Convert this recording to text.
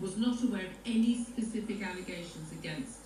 was not aware of any specific allegations against